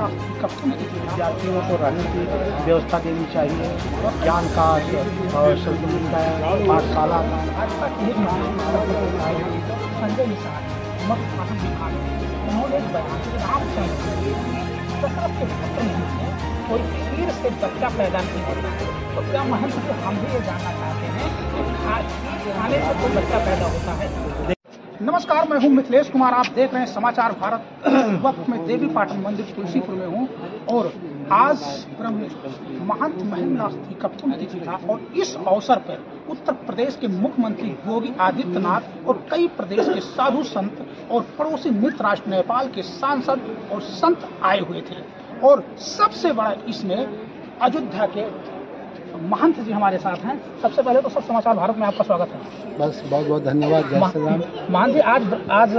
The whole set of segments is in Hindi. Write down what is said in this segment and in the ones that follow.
विद्यार्थियों को रहने की व्यवस्था देनी चाहिए, ज्ञान का और पाठशाला दशरथ के नहीं है कोई खीर से बच्चा पैदा नहीं होता है। तो क्या महत्व हम भी ये जानना चाहते हैं कि खाने से कोई बच्चा पैदा होता है? नमस्कार, मैं हूँ मिथिलेश कुमार। आप देख रहे हैं समाचार भारत। वक्त में देवी पाटन मंदिर तुलसीपुर में हूँ और आज महंत महिमनाथ जी का और इस अवसर पर उत्तर प्रदेश के मुख्यमंत्री योगी आदित्यनाथ और कई प्रदेश के साधु संत और पड़ोसी मित्र राष्ट्र नेपाल के सांसद और संत आए हुए थे। और सबसे बड़ा इसमें अयोध्या के महंत जी हमारे साथ हैं। सबसे पहले तो सब समाचार भारत में आपका स्वागत है। बस बहुत बहुत धन्यवाद जय श्री राम महंत जी आज आज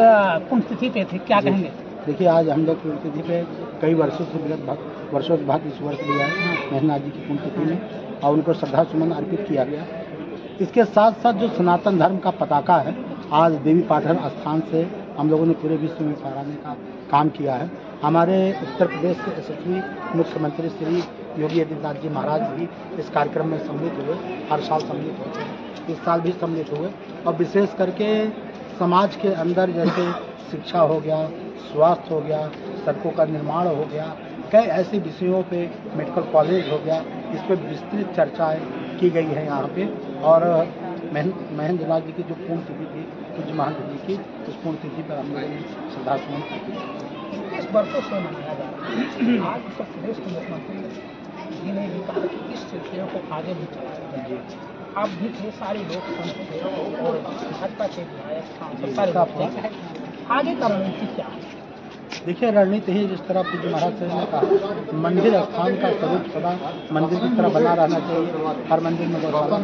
पुण्यतिथि पे थे क्या कहेंगे? देखिए आज हम लोग पुण्यतिथि पे कई वर्षों से विगत भक्त वर्षों के बाद इस वर्ष लिया है। मेहनाथ जी की पुण्यतिथि में और उनको श्रद्धा सुमन अर्पित किया गया। इसके साथ साथ जो सनातन धर्म का पताका है आज देवी पाठन स्थान से हम लोगों ने पूरे विश्व में फहराने का काम किया है। हमारे उत्तर प्रदेश के यशस्वी मुख्यमंत्री श्री योगी आदित्यनाथ जी महाराज भी इस कार्यक्रम में सम्मिलित हुए, हर साल सम्मिलित होते हैं। इस साल भी सम्मिलित हुए। और विशेष करके समाज के अंदर जैसे शिक्षा हो गया, स्वास्थ्य हो गया, सड़कों का निर्माण हो गया, कई ऐसे विषयों पे मेडिकल कॉलेज हो गया, इस पर विस्तृत चर्चाएँ की गई है यहाँ पे। और महेंद्र नाथ जी की जो पूर्ण तिथि थी पूज्य महंत जी की उस पूर्ण तिथि पर हम लोगों श्रद्धा सुमन इस वर्षों से मनाया जा रहा है आज उत्तर प्रदेश के मुख्यमंत्री जी ने भी कहा कि इस सिलसिले को आगे भी चलाया जाए। अब भी ढेर सारे लोग और भाजपा के विधायक आगे का रणनीति क्या है? देखिए रणनीति ही जिस तरह पूज्य महाराज साहब ने कहा मंदिर स्थान का स्वरूप सदा मंदिर की तरह बना रहना चाहिए। हर मंदिर में गौशाला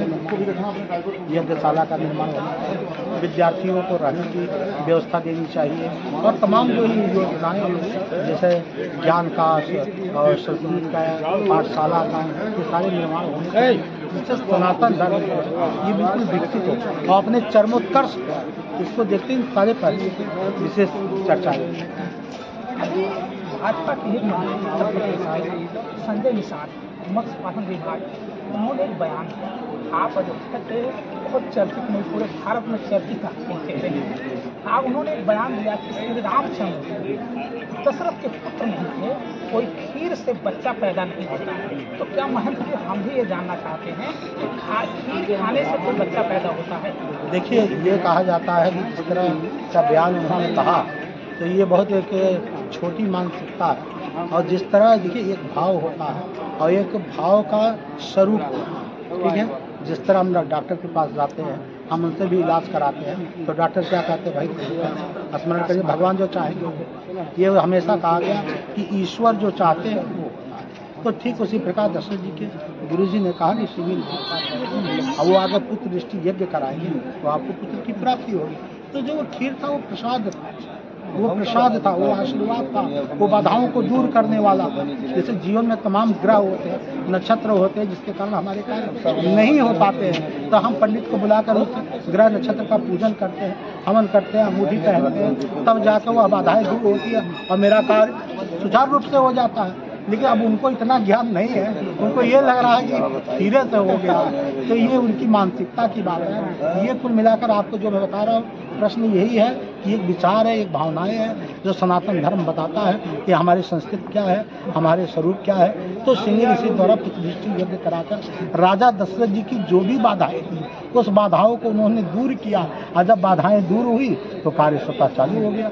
यज्ञशाला का निर्माण होना चाहिए विद्यार्थियों को रहने की व्यवस्था देनी चाहिए और तमाम जो ही योजनाएँ जैसे ज्ञान का और संस्कृत का पाठशाला का ये सारे निर्माण होने चाहिए सनातन धर्म ये बिल्कुल विकसित हो। और अपने चरमोत्कर्ष इसको देखते हैं सारे पर विशेष चर्चाएँ भाजपा के संजय निषाद, मत्स्य पालन विभाग उन्होंने एक बयान दिया। आप के बहुत चर्चित नहीं पूरे भारत में चर्चित हैं। आप उन्होंने एक बयान दिया कि श्री रामचंद्र दशरथ के पुत्र नहीं थे, कोई खीर से बच्चा पैदा नहीं होता। तो क्या महंत जी, हम भी ये जानना चाहते हैं खीर खाने से कोई बच्चा पैदा होता है? देखिए, ये कहा जाता है कि जिस तरह का बयान उन्होंने कहा तो ये बहुत एक छोटी मानसिकता है। और जिस तरह देखिए, एक भाव होता है और एक भाव का स्वरूप ठीक है? जिस तरह हम डॉक्टर के पास जाते हैं, हम उनसे भी इलाज कराते हैं तो डॉक्टर क्या कहते हैं, भाई, स्मरण करिए, भगवान जो चाहेंगे ये हमेशा कहा गया कि ईश्वर जो चाहते हैं, वो तो ठीक उसी प्रकार दशरथ जी के गुरु जी ने कहा कि शिविर वो अगर पुत्र दृष्टि यज्ञ कराएँगे तो आपको पुत्र की प्राप्ति होगी। तो जो वो खीर था, वो प्रसाद वो प्रसाद था, वो आशीर्वाद था, वो बाधाओं को दूर करने वाला। जैसे जीवन में तमाम ग्रह होते हैं, नक्षत्र होते हैं, जिसके कारण हमारे कार्य नहीं हो पाते हैं तो हम पंडित को बुलाकर उस ग्रह नक्षत्र का पूजन करते हैं, हवन करते हैं, अंगूठी पहनते हैं, तब जाकर वह बाधाएँ दूर होती है और मेरा कार्य सुचारू रूप से हो जाता है। लेकिन अब उनको इतना ज्ञान नहीं है, उनको ये लग रहा है कि धीरे से हो गया। तो ये उनकी मानसिकता की बात है। ये कुल मिलाकर आपको जो मैं बता रहा हूँ, प्रश्न यही है कि एक विचार है, एक भावनाएँ है, जो सनातन धर्म बताता है कि हमारी संस्कृति क्या है, हमारे स्वरूप क्या है। तो सिंह ऋषि द्वारा प्रतिष्ठित यज्ञ कराकर राजा दशरथ जी की जो भी बाधाएँ थी, उस बाधाओं को उन्होंने दूर किया। और जब बाधाएँ दूर हुई तो कार्य स्वतः चालू हो गया।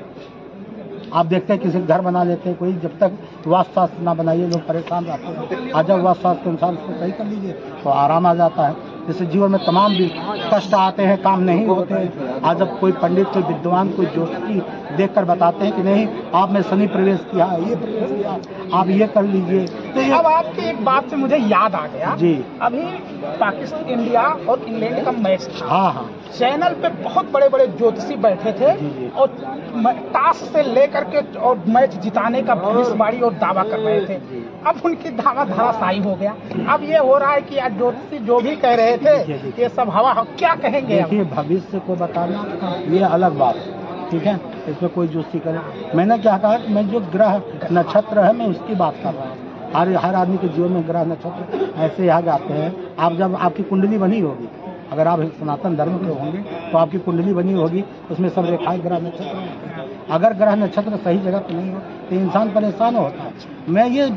आप देखते हैं, किसी घर बना लेते हैं, कोई जब तक वास्तु ना बनाइए, लोग परेशान रहते हैं। आज जब वास्तु के अनुसार उसको सही कर लीजिए तो आराम आ जाता है। जैसे जीवन में तमाम भी कष्ट आते हैं, काम नहीं होते आज जब कोई पंडित, कोई विद्वान, कोई ज्योति देखकर बताते हैं कि नहीं आप में शनि प्रवेश किया ये प्रवेश किया आप ये कर लीजिए। तो अब आपकी एक बात से मुझे याद आ गया। जी। अभी पाकिस्तान इंडिया और इंग्लैंड का मैच था। हाँ हाँ। चैनल पे बहुत बड़े बड़े ज्योतिषी बैठे थे जी, जी। और टास से लेकर के और मैच जिताने का भविष्यवाणी और दावा कर रहे थे। अब उनकी दावा धराशायी हो गया। अब ये हो रहा है कि आज ज्योतिषी जो भी कह रहे थे ये सब हवा क्या कहेंगे? भविष्य को बताना ये अलग बात है। ठीक है? इसमें कोई जोशी करे मैंने क्या कहा कि मैं जो ग्रह नक्षत्र है मैं उसकी बात कर रहा हूँ। हर हर आदमी के जीवन में ग्रह नक्षत्र ऐसे आ जाते हैं। आप जब आपकी कुंडली बनी होगी अगर आप सनातन धर्म के होंगे तो आपकी कुंडली बनी होगी उसमें सब रेखाएँ ग्रह नक्षत्र अगर ग्रह नक्षत्र सही जगह पर नहीं हो तो इंसान परेशान होता है। मैं ये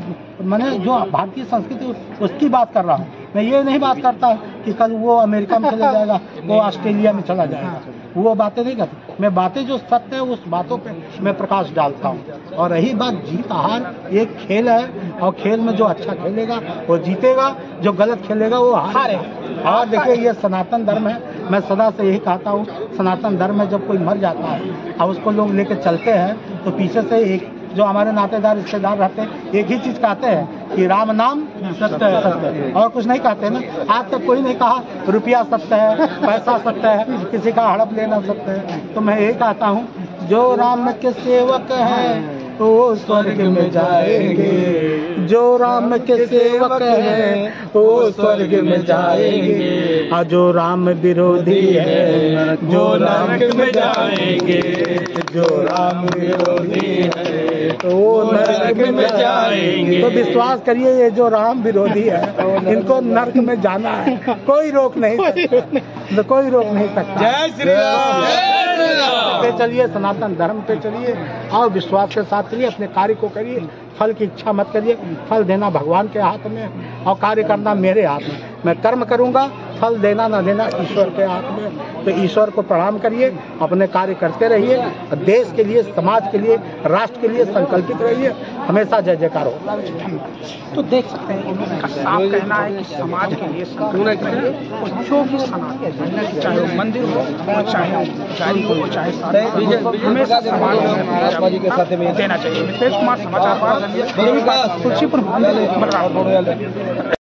मैंने जो भारतीय संस्कृति उसकी बात कर रहा हूँ। मैं ये नहीं बात करता कि कल वो अमेरिका में चला जाएगा वो ऑस्ट्रेलिया में चला जाएगा। वो बातें नहीं करती। मैं बातें जो सत्य है उस बातों पे मैं प्रकाश डालता हूँ। और रही बात जीत हार एक खेल है और खेल में जो अच्छा खेलेगा वो जीतेगा जो गलत खेलेगा वो हारेगा। और देखिए ये सनातन धर्म है। मैं सदा से यही कहता हूँ सनातन धर्म में जब कोई मर जाता है और उसको लोग लेके चलते हैं तो पीछे से एक जो हमारे नातेदार, रिश्तेदार रहते हैं, एक ही चीज़ कहते हैं कि राम नाम सत्य है, सत्य और कुछ नहीं कहते ना। आज तक कोई नहीं कहा, रुपया सत्य है, पैसा सत्य है, किसी का हड़प लेना सत्य है। तो मैं यही कहता हूँ, जो राम के सेवक है वो स्वर्ग में जाएँगे। जो राम के सेवक है वो स्वर्ग में जाएँगे। और जो राम विरोधी है जो नरक में जाएँगे। जो राम विरोधी है तो वो नरक में जाएँगे। तो विश्वास करिए ये जो राम विरोधी है इनको नरक में जाना है। कोई रोक नहीं सकता। तो कोई रोक नहीं सकता। जय श्री राम। पे चलिए, सनातन धर्म पे चलिए और विश्वास के साथ चलिए, अपने कार्य को करिए, फल की इच्छा मत करिए, फल देना भगवान के हाथ में और कार्य करना मेरे हाथ में मैं कर्म करूँगा फल देना ना देना ईश्वर के हाथ में तो ईश्वर को प्रणाम करिए अपने कार्य करते रहिए देश के लिए समाज के लिए राष्ट्र के लिए संकल्पित रहिए हमेशा जय जयकार हो तो देख सकते हैं साफ़ कहना है कि समाज के लिए और जो भी सनातन चाहे वो मंदिर हो और चाहे जारी हो चाहे हमेशा समाज में देना चाहिए नितेश कुमार समाचार बलरामपुर